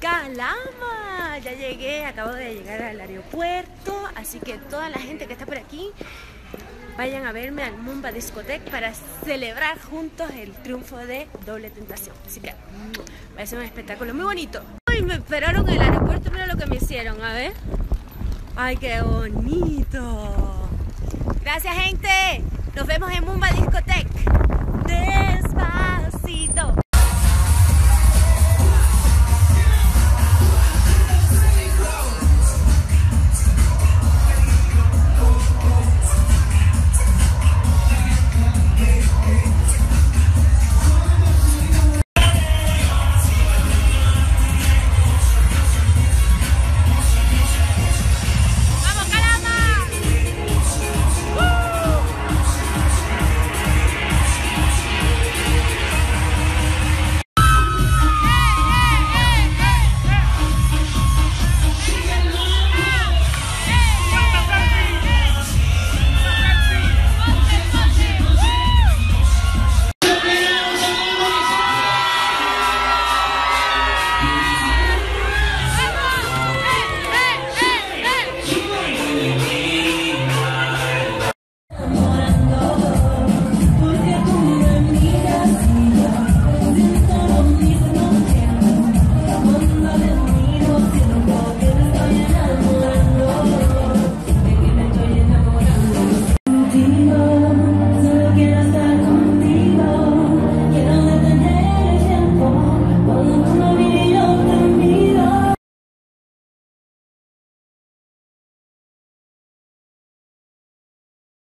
Calama. Ya llegué, acabo de llegar al aeropuerto, así que toda la gente que está por aquí vayan a verme al Mumba Discotec para celebrar juntos el triunfo de Doble Tentación. Así que mm, va a ser un espectáculo muy bonito. Ay, me esperaron en el aeropuerto, mira lo que me hicieron, a ver. Ay, qué bonito. Gracias, gente. Nos vemos en Mumba Discotec.